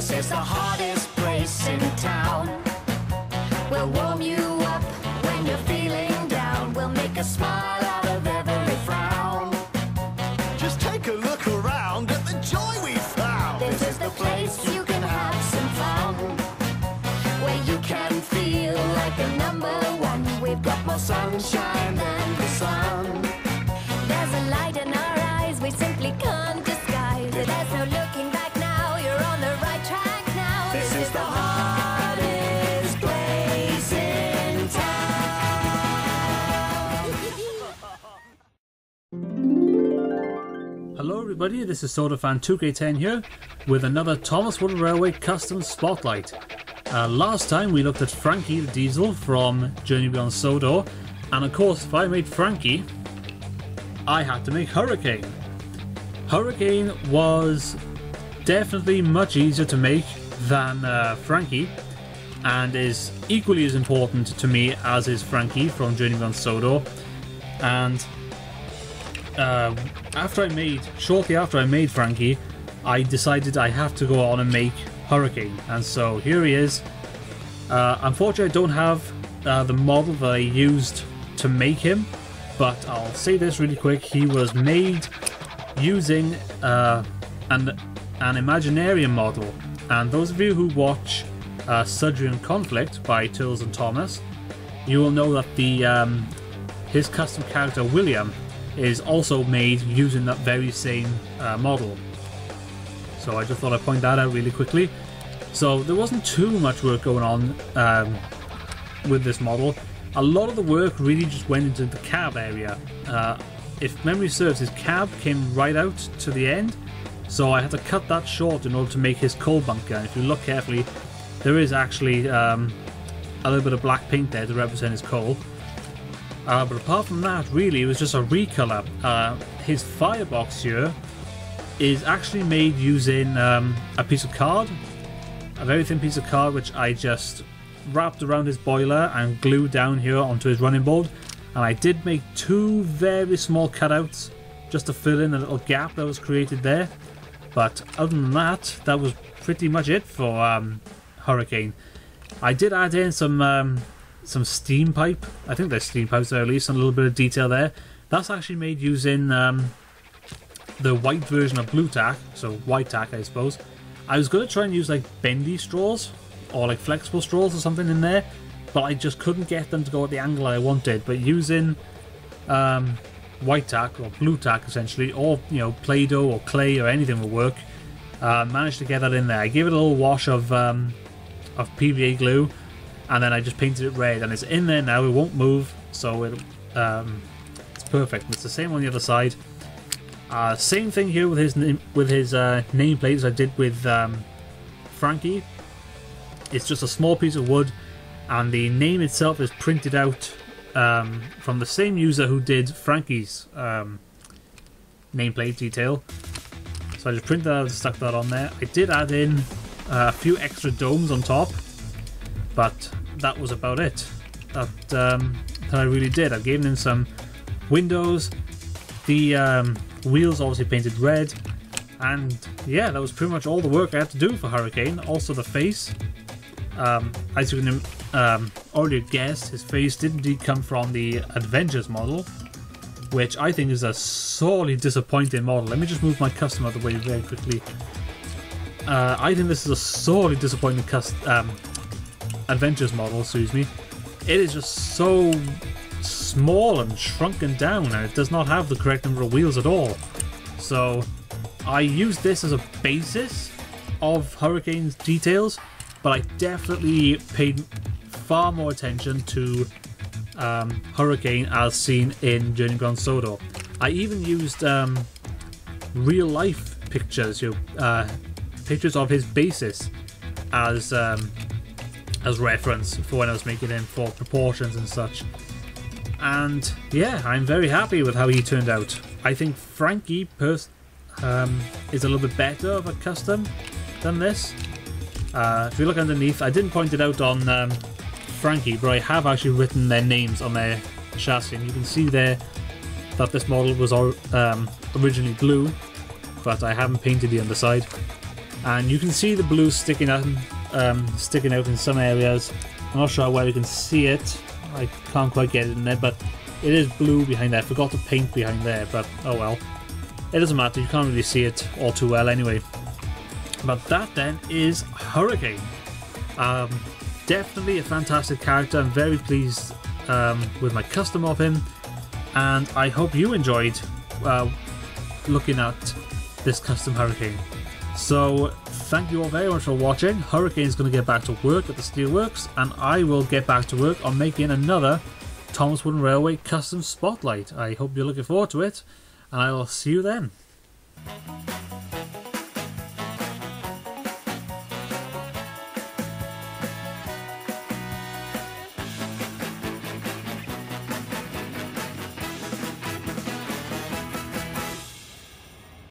This is the hottest place in town. We'll warm you up when you're feeling down. We'll make a smile out of every frown. Just take a look around at the joy we found. This is the place you can have some fun. Where you can feel like a number one. We've got more sunshine than everybody, this is SodorFan2K10 here with another Thomas Wood Railway Custom Spotlight. Uh, last time we looked at Frankie the Diesel from Journey Beyond Sodor, and of course if I made Frankie, I had to make Hurricane. Hurricane was definitely much easier to make than uh, Frankie, and is equally as important to me as is Frankie from Journey Beyond Sodor. And uh, after I made, shortly after I made Frankie, I decided I have to go on and make Hurricane. And so here he is. Uh, unfortunately, I don't have uh, the model that I used to make him, but I'll say this really quick. He was made using uh, an, an Imaginarium model. And those of you who watch uh, Sudrian Conflict by Turtles and Thomas, you will know that the um, his custom character William is also made using that very same uh, model. So I just thought I'd point that out really quickly. So there wasn't too much work going on um, with this model. A lot of the work really just went into the cab area. Uh, if memory serves, his cab came right out to the end, so I had to cut that short in order to make his coal bunker. And if you look carefully, there is actually um, a little bit of black paint there to represent his coal. Uh, but apart from that, really, it was just a recolor. Uh, his firebox here is actually made using um, a piece of card, a very thin piece of card, which I just wrapped around his boiler and glued down here onto his running board. And I did make two very small cutouts just to fill in a little gap that was created there. But other than that, that was pretty much it for um, Hurricane. I did add in some um, some steam pipe. I think there's steam pipes there at least, and a little bit of detail there. That's actually made using um, the white version of Blu Tack, so white tack, I suppose. I was going to try and use like bendy straws or like flexible straws or something in there, but I just couldn't get them to go at the angle I wanted. But using um, white tack or Blu Tack essentially, or you know Play-Doh or clay or anything will work. Uh, managed to get that in there. I gave it a little wash of um, of PVA glue and then I just painted it red and it's in there now it won't move so it um, it's perfect. It's the same on the other side. Uh, same thing here with his with his uh, nameplate as I did with um, Frankie. It's just a small piece of wood and the name itself is printed out um, from the same user who did Frankie's um, nameplate detail. So I just printed that and stuck that on there. I did add in uh, a few extra domes on top but that was about it that, um, that I really did. I've given him some windows, the um, wheels obviously painted red, and yeah, that was pretty much all the work I had to do for Hurricane. Also the face, um, as you can um, already guess, his face did indeed come from the Adventures model, which I think is a sorely disappointing model. Let me just move my custom out of the way very quickly. Uh, I think this is a sorely disappointing custom um, Adventures model, excuse me, it is just so small and shrunken down and it does not have the correct number of wheels at all. So I use this as a basis of Hurricane's details, but I definitely paid far more attention to um, Hurricane as seen in Journey Beyond Sodor. I even used um, real life pictures, you know, uh, pictures of his basis as um, as reference for when I was making him for proportions and such. And yeah, I'm very happy with how he turned out. I think Frankie um, is a little bit better of a custom than this. Uh, if you look underneath, I didn't point it out on um, Frankie, but I have actually written their names on their chassis, and you can see there that this model was um, originally blue, but I haven't painted the underside. and you can see the blue sticking out, um, sticking out in some areas. I'm not sure well you can see it. I can't quite get it in there, but it is blue behind there. I forgot to paint behind there, but oh well. It doesn't matter, you can't really see it all too well anyway. But that then is Hurricane. Um, definitely a fantastic character. I'm very pleased um, with my custom of him, and I hope you enjoyed uh, looking at this custom Hurricane. So, thank you all very much for watching. Hurricane's going to get back to work at the Steelworks, and I will get back to work on making another Thomas Wooden Railway custom spotlight. I hope you're looking forward to it, and I will see you then.